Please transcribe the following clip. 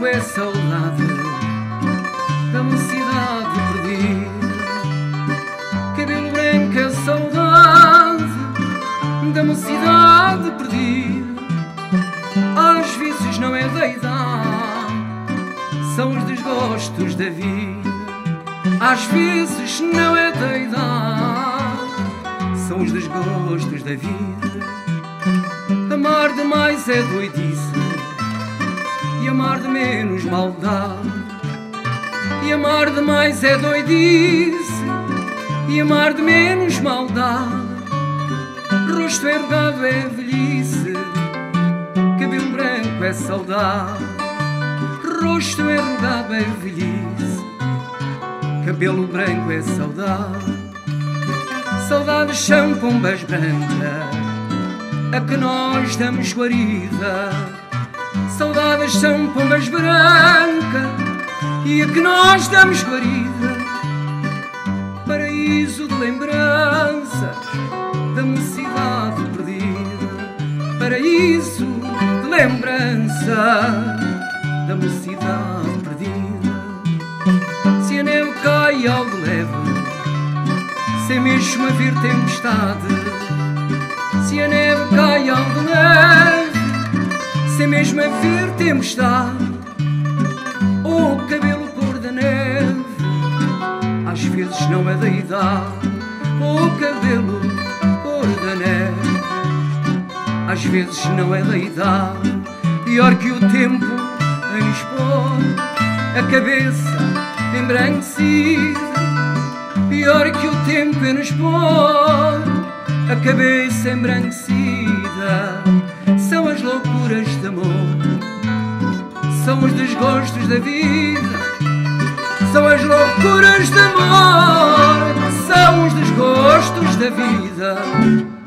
tropeça é saudade da mocidade perdida. Cabelo branco, é saudade da mocidade perdida. Às vezes não é da idade, são os desgostos da vida. Às vezes não é da idade, são os desgostos da vida. Amar demais é doidice de menos maldade. E amar demais é doidice e amar de menos maldade. Rosto ergado é velhice, cabelo branco é saudade. Rosto ergado é velhice, cabelo branco é saudade. Saudades são pombas brancas, a que nós damos guarida. Saudades são pombas brancas e a que nós damos guarida. Paraíso de lembranças da mocidade perdida. Paraíso de lembrança da mocidade perdida. Se a neve cai de leve, sem mesmo haver tempestade. Se a neve cai de leve, sem mesmo haver tempestade. O cabelo cor da neve, às vezes não é da idade. O cabelo cor da neve, às vezes não é da idade. Pior que o tempo a nos pôr a cabeça embranquecida. Pior que o tempo a nos pôr a cabeça embranquecida. São as loucuras de amor são os desgostos da vida, são as loucuras de amor, são os desgostos da vida.